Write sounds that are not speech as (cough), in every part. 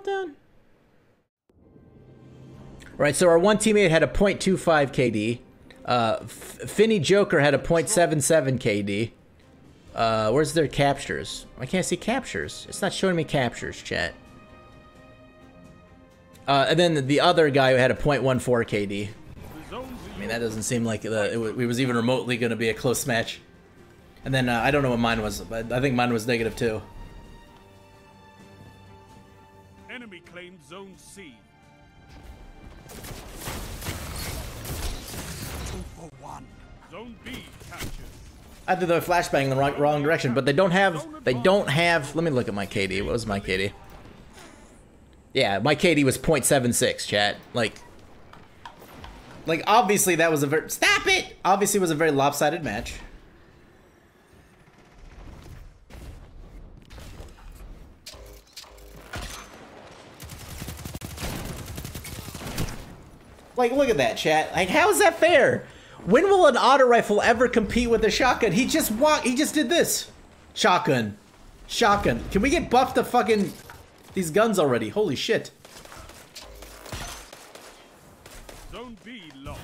meltdown? Right, so our one teammate had a .25 KD. Uh, Finny Joker had a .77 KD. Uh, where's their captures? I can't see captures. It's not showing me captures, chat. Uh, and then the other guy who had a .14 KD. I mean, that doesn't seem like the, it, wa- it was even remotely going to be a close match. And then uh, I don't know what mine was, but I think mine was negative too. Enemy claimed Zone C. Two for one. Zone B captured. I did the flashbang in the wrong, wrong direction, but they don't have. They don't have. Let me look at my KD. What was my KD? Yeah, my KD was .76. Chat. Like, like obviously that was a very. Stop it! Obviously, it was a very lopsided match. Like, look at that, chat. Like, how is that fair? When will an auto rifle ever compete with a shotgun? He just walked. He just did this. Shotgun. Shotgun. Can we get buffed to fucking these guns already? Holy shit. Zone B lost.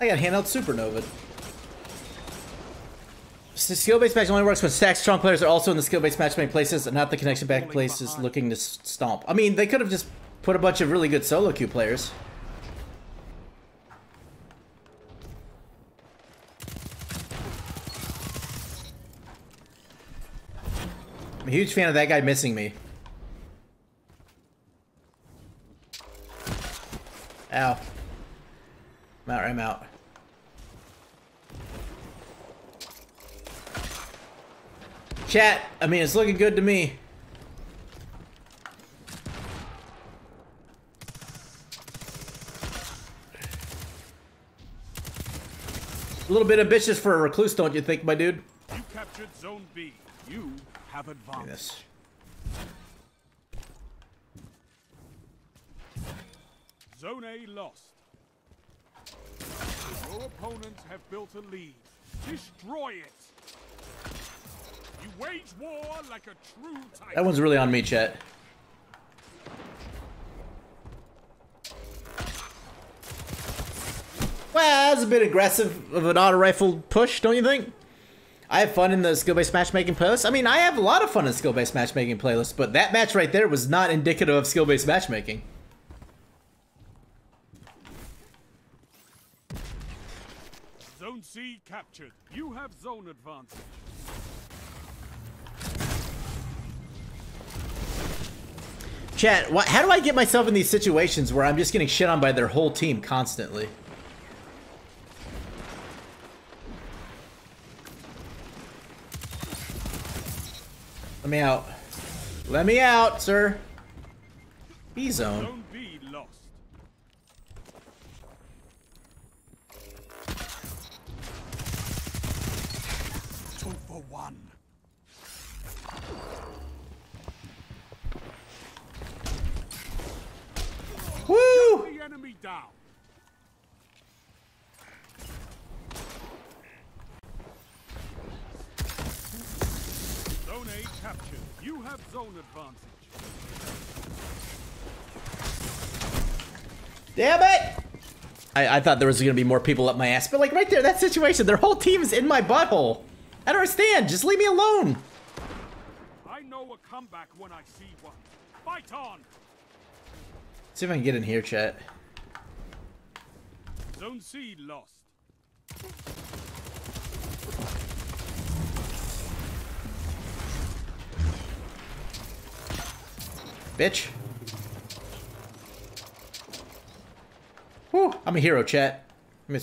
I got handheld supernova. Skill-based match only works when stacked strong players are also in the skill-based matchmaking places and not the connection back places looking to stomp. I mean, they could have just put a bunch of really good solo queue players. I'm a huge fan of that guy missing me. Ow. I'm out, I'm out. Chat, I mean, it's looking good to me. A little bit ambitious for a recluse, don't you think, my dude? You captured Zone B. You have advanced. This. Zone A lost. Your opponents have built a lead. Destroy it. You wage war like a true titan. That one's really on me, chat. Well, that's a bit aggressive of an auto rifle push, don't you think? I have fun in the skill-based matchmaking playlist. I mean, I have a lot of fun in skill-based matchmaking playlists, but that match right there was not indicative of skill-based matchmaking. Zone C captured. You have zone advantage. Chat, wh- how do I get myself in these situations where I'm just getting shit on by their whole team constantly? Let me out. Let me out, sir. B zone. Two for one. Woo! The enemy down. Zone A captured. You have zone advantage. Damn it! I, I thought there was gonna be more people up my ass, but like right there, that situation, their whole team is in my butthole. I don't understand. Just leave me alone. I know a comeback when I see one. Fight on! See if I can get in here, chat. Zone C lost. Bitch. Whew, I'm a hero, chat. Give me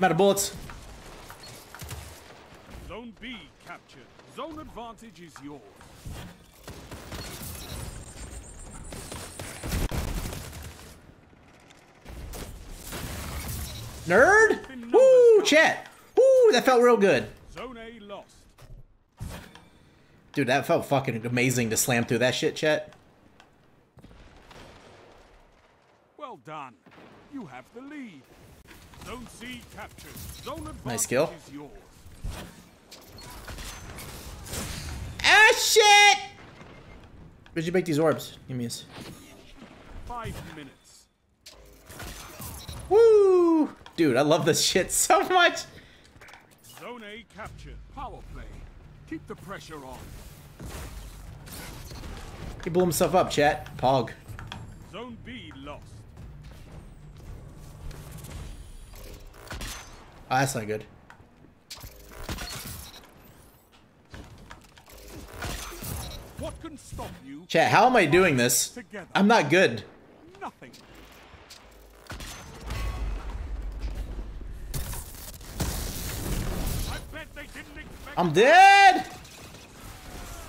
I'm out of bullets. Zone B captured. Zone advantage is yours. Nerd? Woo, chat. Woo, that felt real good. Zone A lost. Dude, that felt fucking amazing to slam through that shit, Chet. Well done. You have the lead. Nice kill. Ah, shit! Where'd you make these orbs? Give me this. Five minutes. Woo! Dude, I love this shit (laughs) so much. Zone A captured. Power play. Keep the pressure on. He blew himself up, chat. Pog. Oh, that's not good. What can stop you? Chat, how am I doing this? Together. I'm not good. Nothing. I bet they didn't expect I'm dead!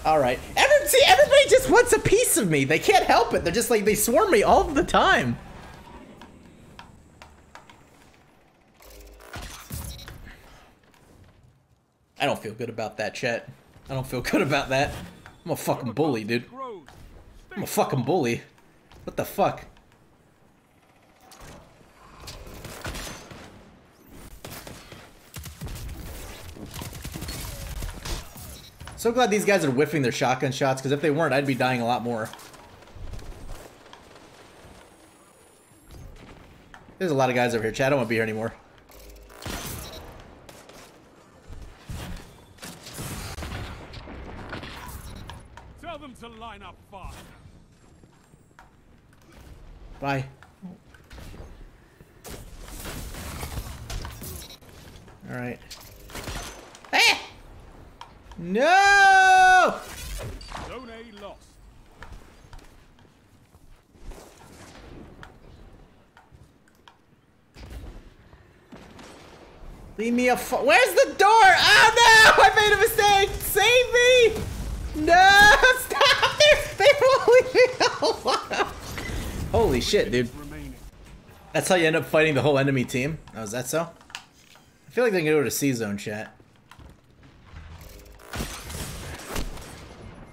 Alright. Every, see, everybody just wants a piece of me. They can't help it. They're just like, they swarm me all the time. I don't feel good about that, chat. I don't feel (laughs) good about that. I'm a fucking bully, dude. I'm a fucking bully. What the fuck? So glad these guys are whiffing their shotgun shots, because if they weren't, I'd be dying a lot more. There's a lot of guys over here. Chad, I don't want to be here anymore. Tell them to line up fast. Bye. Alright. Ah! No! Zone A lost. Leave me a fu- Where's the door? Oh no! (laughs) I made a mistake! Save me! No! (laughs) Stop! They're, they won't leave me (laughs) alone! Holy shit, dude. That's how you end up fighting the whole enemy team? Oh, is that so? I feel like they can go to C-zone chat.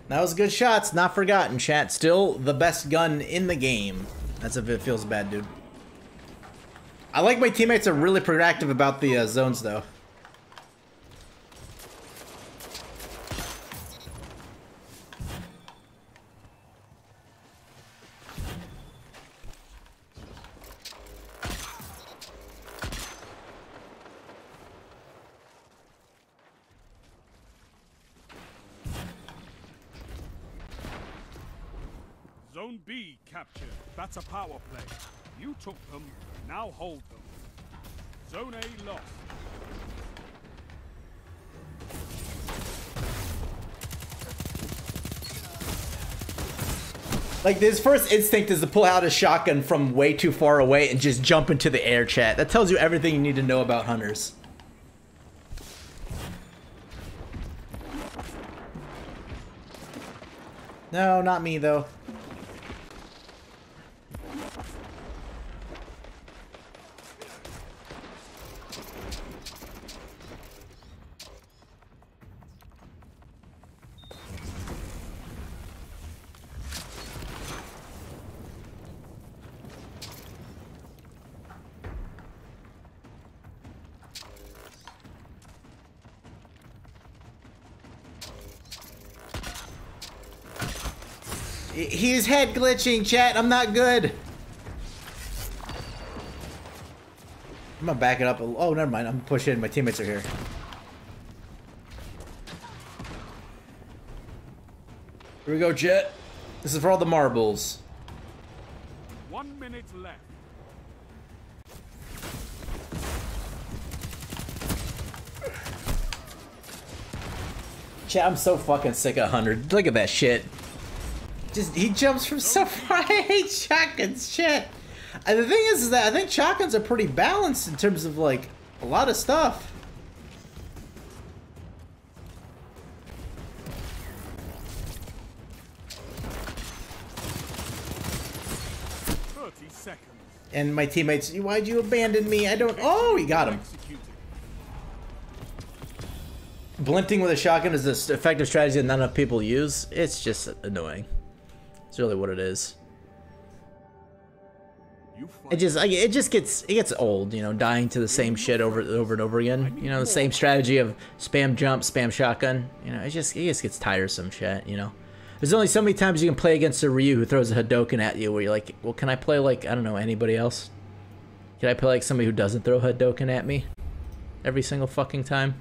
That was good shots, not forgotten, chat. Still the best gun in the game. That's if it feels bad, dude. I like my teammates are really proactive about the uh, zones, though. Zone B captured. That's a power play. You took them, now hold them. Zone A lost. Like, his first instinct is to pull out a shotgun from way too far away and just jump into the air chat. That tells you everything you need to know about hunters. No, not me, though. He's head glitching, chat. I'm not good. I'm gonna back it up. Oh, never mind. I'm pushing. My teammates are here. Here we go, Jet. This is for all the marbles. One minute left. Chat, I'm so fucking sick of 100. Look at that shit. Just, he jumps from (laughs) so far. I hate shotguns, shit. And the thing is, is that I think shotguns are pretty balanced in terms of, like, a lot of stuff. Thirty seconds. And my teammates, why'd you abandon me? I don't. Oh, he got him. Blinking with a shotgun is an effective strategy that not enough people use, it's just annoying. It's really what it is. It just like, it just gets it gets old, you know, dying to the same shit over over and over again. You know, the same strategy of spam jump, spam shotgun. You know, it just it just gets tiresome shit. You know, there's only so many times you can play against a Ryu who throws a Hadoken at you, where you're like, well, can I play like I don't know anybody else? Can I play like somebody who doesn't throw Hadoken at me every single fucking time?